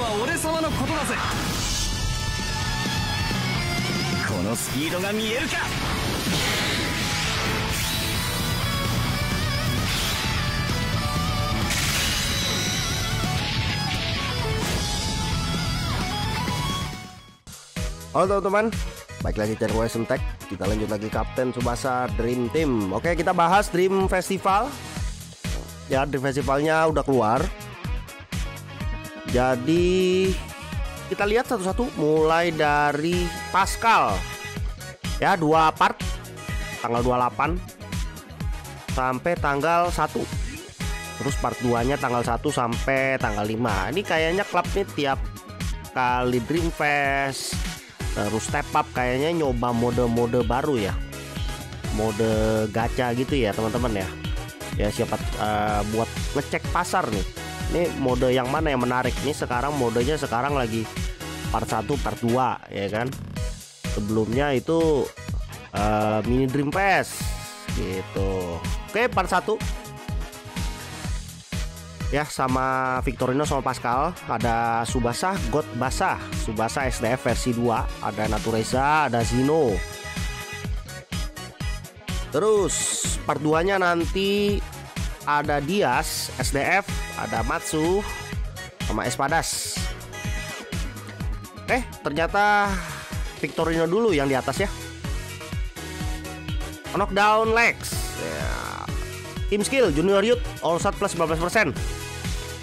の黒豹とは俺様のことだぜこのスピードが見えるか Halo teman-teman, baik lagi channel WSM Tech. Kita lanjut lagi Kapten Subasa Dream Team. Oke, kita bahas Dream Festival. Ya, Dream Festivalnya udah keluar. Jadi kita lihat satu-satu. Mulai dari Pascal. Ya, dua part. Tanggal 28 sampai tanggal 1. Terus part 2-nya tanggal 1 sampai tanggal 5. Ini kayaknya klub nih tiap kali Dream Fest terus step up kayaknya nyoba mode-mode baru ya. Mode gacha gitu ya teman-teman ya. Ya siapa uh, buat ngecek pasar nih ini mode yang mana yang menarik? Nih sekarang modenya sekarang lagi part 1 part 2 ya kan? Sebelumnya itu uh, mini dream fest gitu. Oke part 1 ya sama Victorino sama Pascal. Ada Subasa God Basah Subasa SDF versi 2 ada Natureza ada Zino terus part 2 nya nanti ada Dias SDF ada Matsu sama Espadas eh ternyata Victorino dulu yang di atas ya knockdown Lex ya. Team skill Junior Youth All Shot plus 15%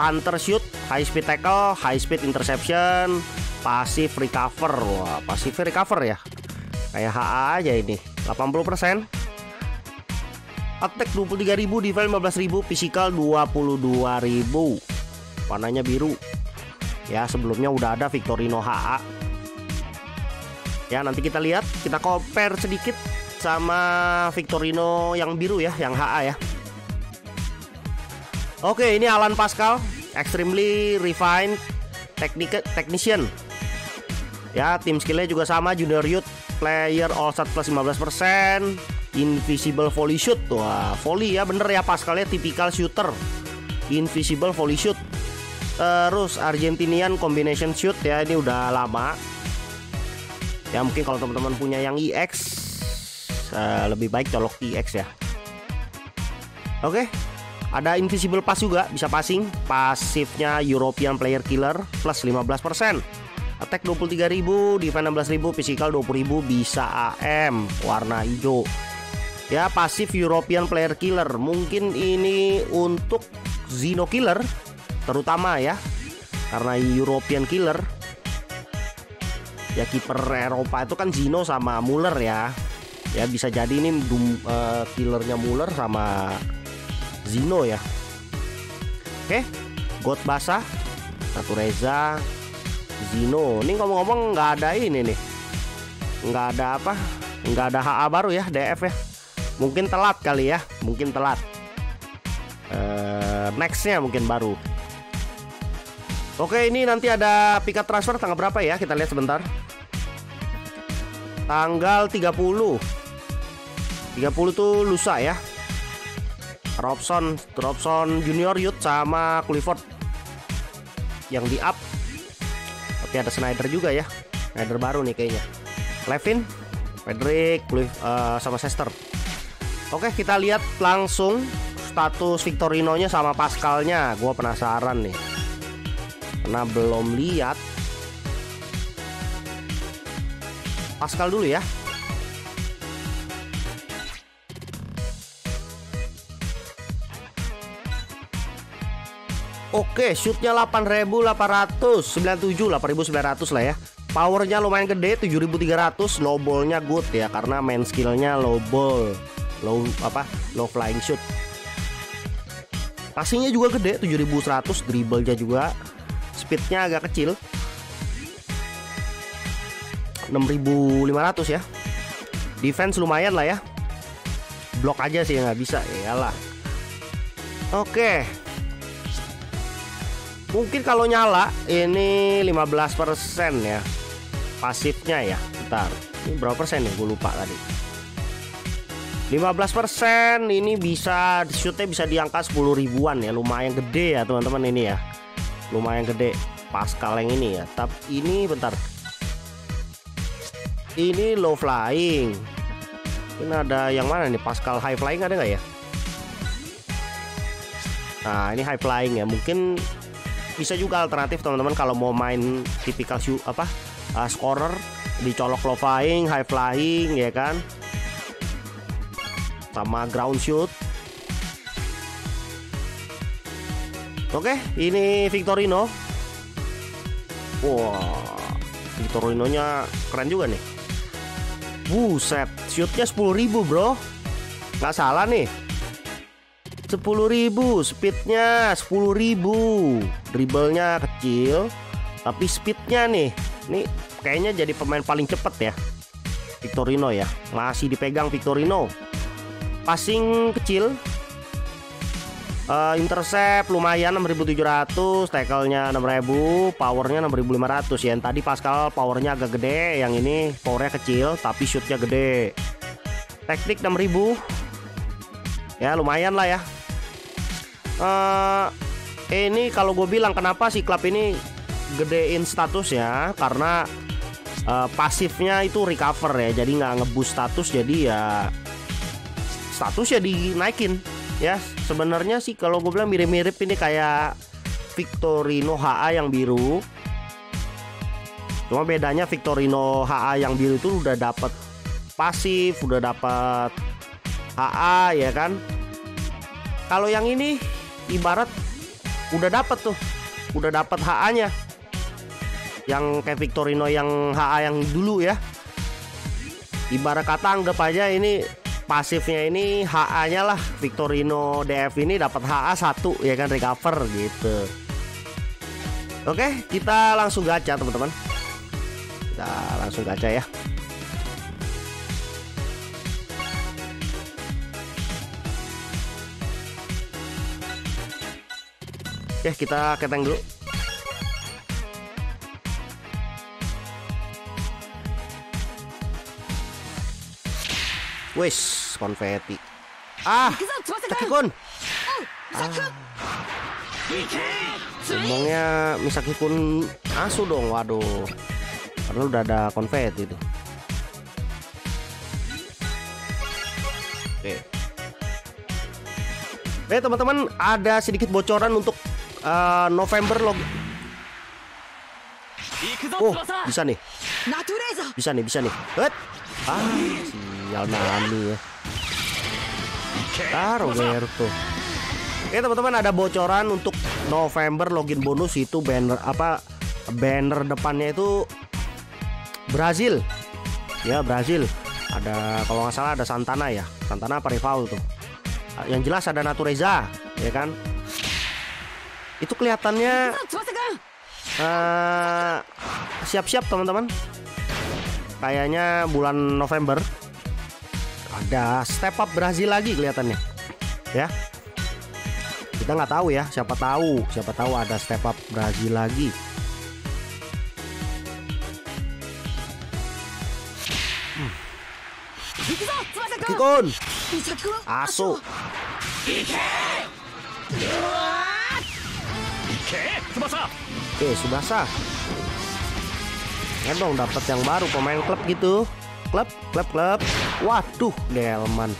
Panther shoot, high speed tackle, high speed interception, pasif recover. Wah, pasif recover ya. Kayak HA aja ini. 80%. Attack 23.000, defense 15.000, physical 22.000. Warnanya biru. Ya, sebelumnya udah ada Victorino HA. Ya, nanti kita lihat, kita compare sedikit sama Victorino yang biru ya, yang HA ya. Oke, ini Alan Pascal, extremely refined technician. Ya, tim skillnya juga sama, junior youth player all stat plus 15%, invisible volley shoot. Wah, volley ya bener ya Pascalnya tipikal shooter. Invisible volley shoot. Terus Argentinian combination shoot ya, ini udah lama. Ya mungkin kalau teman-teman punya yang EX uh, lebih baik colok EX ya. Oke, ada invisible pass juga, bisa passing. Pasifnya European Player Killer plus 15%. Attack 23.000, defense 16.000, physical 20.000, bisa AM warna hijau. Ya, pasif European Player Killer. Mungkin ini untuk Zino Killer terutama ya. Karena European Killer ya kiper Eropa itu kan Zino sama Muller ya. Ya bisa jadi ini uh, killernya Muller sama Zino ya Oke God basah Satu Reza Zino Ini ngomong-ngomong nggak ada ini nih nggak ada apa nggak ada HA baru ya DF ya Mungkin telat kali ya Mungkin telat uh, Nextnya mungkin baru Oke ini nanti ada pikat transfer tanggal berapa ya Kita lihat sebentar Tanggal 30 30 tuh lusa ya Robson, Robson Junior Youth sama Clifford yang di up. Tapi ada Snyder juga ya. Snyder baru nih kayaknya. Levin, Frederick, Cliff, uh, sama Sester. Oke, kita lihat langsung status Victorino-nya sama Pascalnya. Gue penasaran nih. Karena belum lihat. Pascal dulu ya. Oke, shootnya 8897, 8900 lah ya. Powernya lumayan gede, 7300, low ballnya good ya karena main skillnya low ball, low apa, low flying shoot. Passingnya juga gede, 7100, dribblenya juga, speednya agak kecil, 6500 ya. Defense lumayan lah ya. Block aja sih nggak bisa, ya lah. Oke, Mungkin kalau nyala ini 15% ya Pasifnya ya Bentar Ini berapa persen ya gue lupa tadi 15% ini bisa shootnya bisa diangkat 10 ribuan ya lumayan gede ya teman-teman ini ya lumayan gede Pascal yang ini ya. Tapi ini bentar. Ini low flying. Ini ada yang mana nih? Pascal high flying ada nggak ya? Nah, ini high flying ya. Mungkin bisa juga alternatif teman-teman kalau mau main tipikal shoot apa uh, scorer dicolok low flying, high flying ya kan. Sama ground shoot. Oke, ini Victorino. Wah, Victorino-nya keren juga nih. Buset, shootnya 10.000 bro. Nggak salah nih. 10.000, speednya 10.000. Dribblenya kecil, tapi speednya nih, nih kayaknya jadi pemain paling cepet ya. Victorino ya, masih dipegang Victorino. Passing kecil, uh, intercept lumayan 6700 tackle-nya 6000 powernya 6500 ya yang tadi Pascal powernya agak gede yang ini powernya kecil tapi shootnya gede. Teknik 6000 ya lumayan lah ya. Uh, ini kalau gue bilang kenapa si klub ini gedein status ya karena uh, pasifnya itu recover ya jadi nggak ngeboost status jadi ya status ya dinaikin. Ya sebenarnya sih kalau gue bilang mirip-mirip ini kayak Victorino HA yang biru. Cuma bedanya Victorino HA yang biru itu udah dapat pasif udah dapat HA ya kan? Kalau yang ini ibarat udah dapat tuh udah dapat HA nya yang kayak Victorino yang HA yang dulu ya. Ibarat kata anggap aja ini pasifnya ini HA-nya lah Victorino DF ini dapat HA satu ya kan recover gitu. Oke, kita langsung gacha teman-teman. Kita langsung gacha ya. Oke, kita keteng dulu. Wis, konfeti. Ah, Takikun. Ah. Ngomongnya Misaki kun asu dong, waduh. Karena udah ada konfeti itu. Oke. Oke teman-teman, ada sedikit bocoran untuk uh, November log. Oh, bisa nih. Bisa nih, bisa nih. Hut. Ah, sial Nami ya. Ah, Roberto. Oke teman-teman ada bocoran untuk November login bonus itu banner apa banner depannya itu Brazil. Ya Brazil. Ada kalau nggak salah ada Santana ya. Santana apa rival tuh. Yang jelas ada Natureza ya kan? Itu kelihatannya uh, siap-siap teman-teman kayaknya bulan November. Ada step up Brazil lagi kelihatannya. Ya. Kita nggak tahu ya siapa tahu siapa tahu ada step up Brazil lagi. Hmm. Kikun. Asu. Oke Subasa Ya dong dapat yang baru pemain klub gitu. Klub klub klub. Waduh Delman.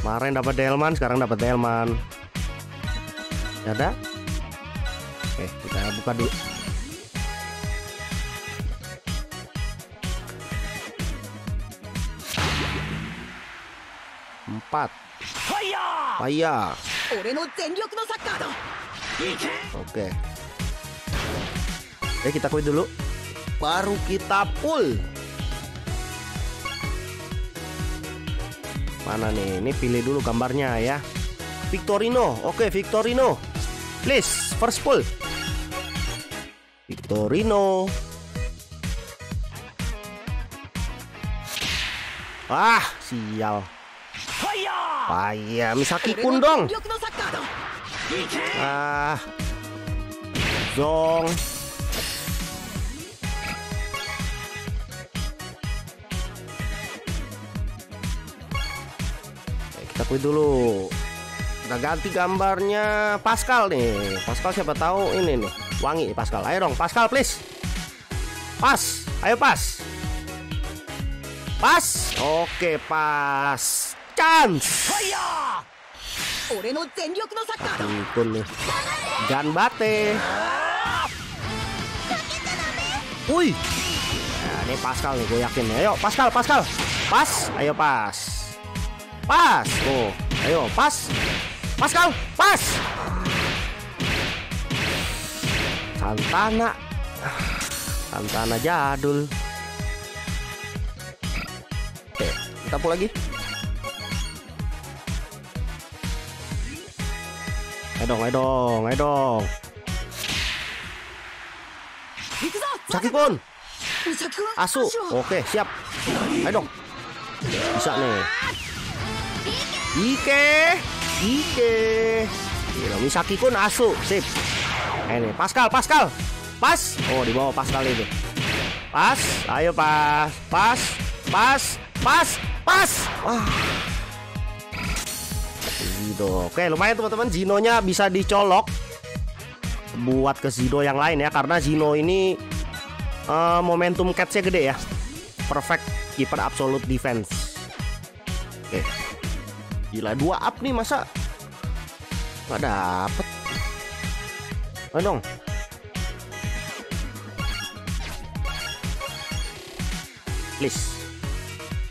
Kemarin dapat Delman sekarang dapat Delman. Ada oke kita buka dulu. Empat. Faya Oke. Oke kita kuit dulu Baru kita pull Mana nih Ini pilih dulu gambarnya ya Victorino Oke Victorino Please, first pull. Victorino. Ah, sial. Faya, Misaki kun dong. Ah. Zong. Akui dulu. Kita ganti gambarnya Pascal nih. Pascal siapa tahu ini nih. Wangi Pascal. Ayo dong Pascal please. Pas. Ayo pas. Pas. Oke, pas. Chance. Ampun nih. Gan bate. wuih Nah, ini Pascal nih gue yakin. Ayo Pascal, Pascal. Pas. Ayo pas. Pas. Oh, ayo pas. Pas kau, pas. Santana. Santana jadul. Oke, kita pull lagi. Ayo dong, ayo dong, ayo dong. Sakit pun. Asu. Oke, siap. Ayo dong. Bisa nih. Ike, Ike. Gila, Misaki kun asu. Sip. Eh nih, Pascal, Pascal. Pas. Oh, di bawah Pascal ini. Pas. Ayo pas. Pas. Pas. Pas. Pas. Wah. Zido. Oke, lumayan teman-teman. Zinonya bisa dicolok buat ke Zido yang lain ya karena Zino ini eh, momentum catch-nya gede ya. Perfect keeper absolute defense. Oke gila dua up nih masa? Nggak dapet. Ayo dong. Please.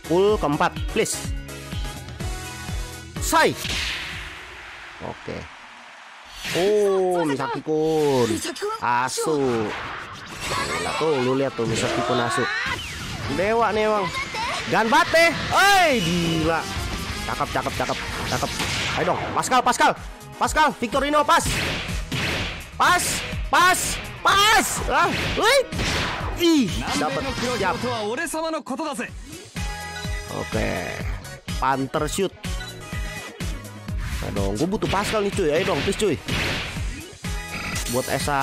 Full keempat please. Say oke. Okay. oh Misaki kun. Asu. Gila tuh lu lihat tuh Misaki kun asu. Dewa nih bang. Ganbate oi gila. Cakep, cakep, cakep, cakep. Ayo dong, Pascal, Pascal, Pascal, Victorino pas, pas, pas, pas. Ah, wih, ih, dapat siap. Oke, okay. Panther shoot. Ayo dong, gue butuh Pascal nih cuy. Ayo dong, please cuy. Buat Esa,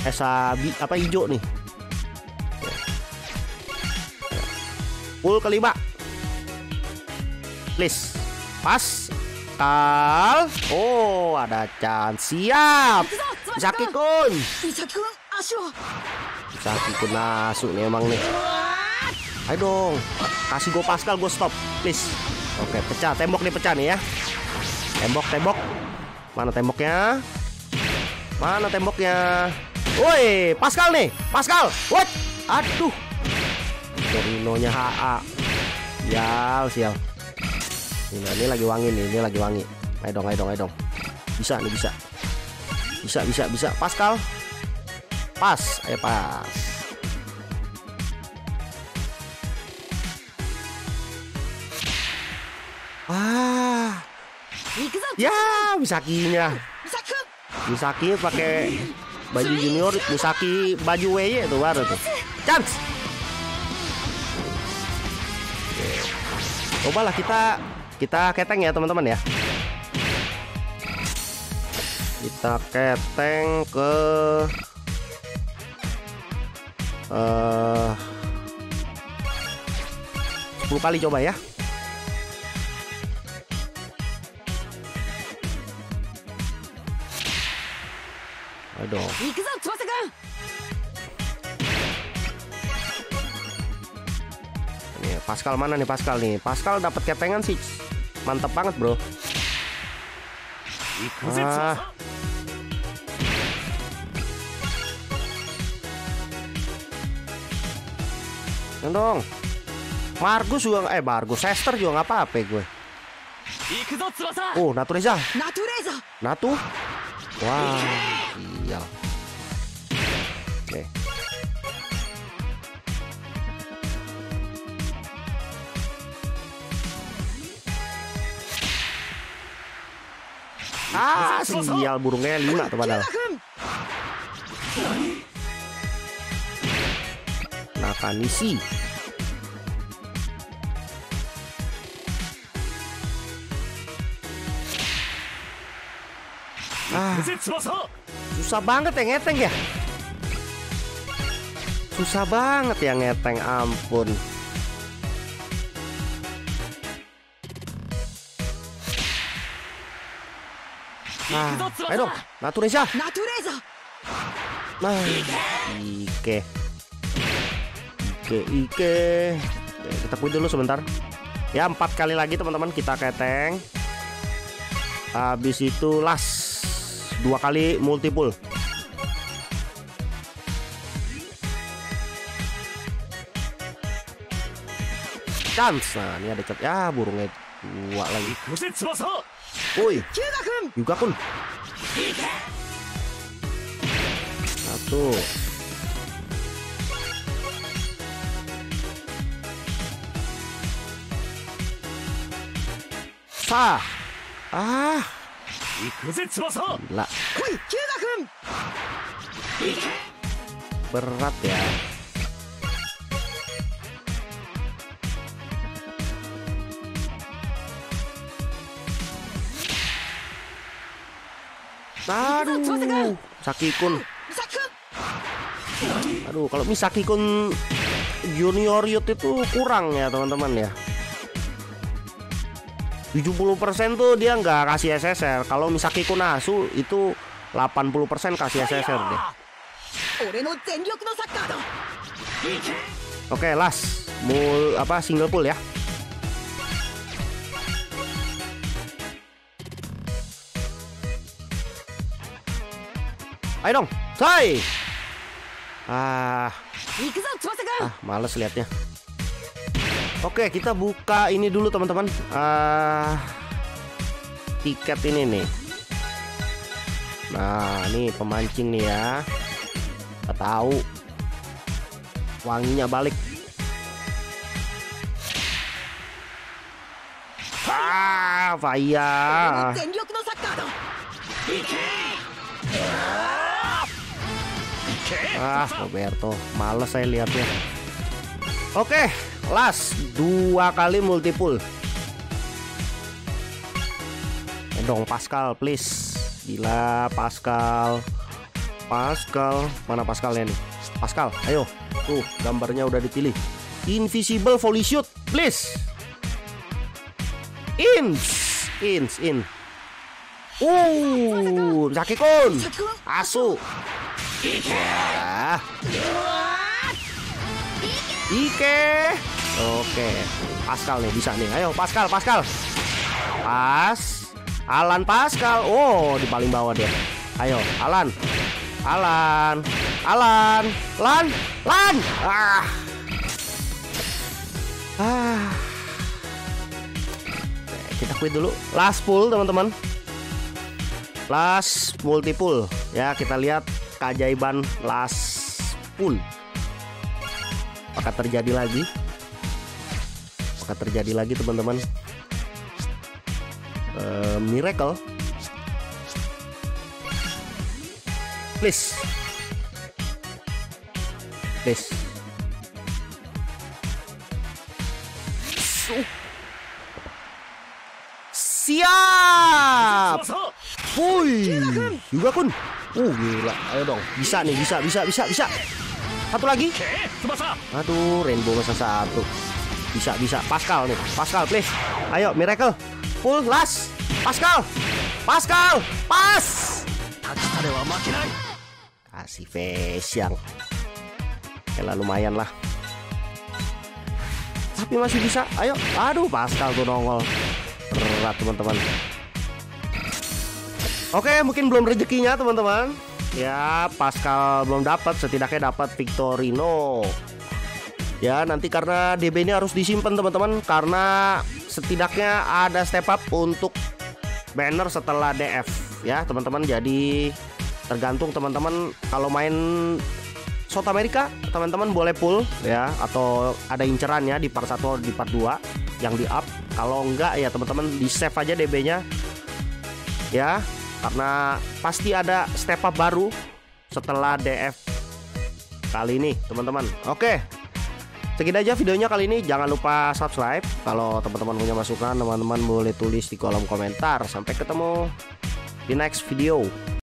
Esa bi apa hijau nih. Full kelima Please. Pas. Tal. Oh, ada chance. Siap. Zaki Kun. Zaki Kun masuk nih emang nih. Ayo dong. Kasih gue Pascal, gue stop. Please. Oke, pecah. Tembok nih pecah nih ya. Tembok, tembok. Mana temboknya? Mana temboknya? Woi, Pascal nih. Pascal. What? Aduh. Torinonya HA. Sial, sial ini, nah, ini lagi wangi nih ini lagi wangi. Ayo dong ayo dong ayo dong. Bisa nih bisa. Bisa bisa bisa. Pascal? Pas ayo pas. Ah. Ya misakinya misaki. Pakai baju junior misaki baju WY tuh baru tuh. Chance! Cobalah kita kita keteng ya teman-teman ya. Kita keteng ke eh, uh, 10 kali coba ya. Aduh. ini Pascal mana nih Pascal nih? Pascal dapat ketengan sih mantap banget bro. Ah. dong. Margus juga eh Margus Sester juga nggak apa-apa ya gue. Oh uh, Natureza Natureza Natu? Wah wow, gila. Ah, sial burungnya lima tuh padahal. Nakanishi. Ah, susah banget ya ngeteng ya. Susah banget ya ngeteng, ampun. Nah, 行くぞ ayo dong, 翼 Naturesha. ナトレーザー Nah, Ike. Ike, Ike. Oke, kita quit dulu sebentar. Ya, empat kali lagi teman-teman kita keteng. Habis itu las dua kali multiple. Chance. Nah, ini ada cat. Ya, burungnya dua lagi. 行くぜ翼 Woi, ヒューガ君 juga kun. Satu. Sa. Ah, 行くぜ翼 gila. 来いヒューガ君 Berat ya. Aduh, Sakikun. Aduh, kalau Misaki Kun Junior Youth itu kurang ya, teman-teman ya. 70% tuh dia nggak kasih SSR. Kalau Misaki Kun Asu itu 80% kasih SSR deh. Oke, okay, last. Mul apa single pool ya. Ayo dong, say. Ah, ah males liatnya. Oke, kita buka ini dulu teman-teman. Ah, tiket ini nih. Nah, ini pemancing nih ya. Kita tahu wanginya balik. Ah, fire! Ah, Roberto, males saya lihatnya. Oke, last dua kali multipul. Eh dong Pascal, please. Gila Pascal. Pascal, mana Pascalnya nih? Pascal, ayo. Tuh, gambarnya udah dipilih. Invisible volley shoot, please. In, in, in. Uh, Sakikun. Asu. Ya. Ike. Oke. Pascal nih bisa nih. Ayo Pascal, Pascal. Pas. Alan Pascal. Oh, di paling bawah dia. Ayo, Alan. Alan. Alan. Lan. Lan. Ah. Ah. Kita quit dulu. Last pull, teman-teman. Last multiple. Ya, kita lihat keajaiban last pull. Apakah terjadi lagi? Apakah terjadi lagi teman-teman? Eh, miracle. Please. Please. Siap. Woi, juga kun. Uh, gila. Ayo dong. Bisa nih, bisa, bisa, bisa, bisa. Satu lagi. Aduh, Rainbow masa satu. Bisa, bisa. Pascal nih. Pascal, please. Ayo, Miracle. Full last, Pascal. Pascal. Pas. Kasih face yang. Yalah, lumayan lah. Tapi masih bisa. Ayo. Aduh, Pascal tuh nongol. Berat, teman-teman. Oke, mungkin belum rezekinya, teman-teman. Ya, Pascal belum dapat, setidaknya dapat Victorino. Ya, nanti karena DB ini harus disimpan, teman-teman, karena setidaknya ada step up untuk banner setelah DF ya, teman-teman. Jadi tergantung teman-teman kalau main South America, teman-teman boleh pull ya atau ada incerannya di part 1 atau di part 2 yang di up. Kalau enggak ya teman-teman di save aja DB-nya. Ya, karena pasti ada step up baru setelah DF kali ini, teman-teman. Oke. Segini aja videonya kali ini. Jangan lupa subscribe. Kalau teman-teman punya masukan, teman-teman boleh tulis di kolom komentar. Sampai ketemu di next video.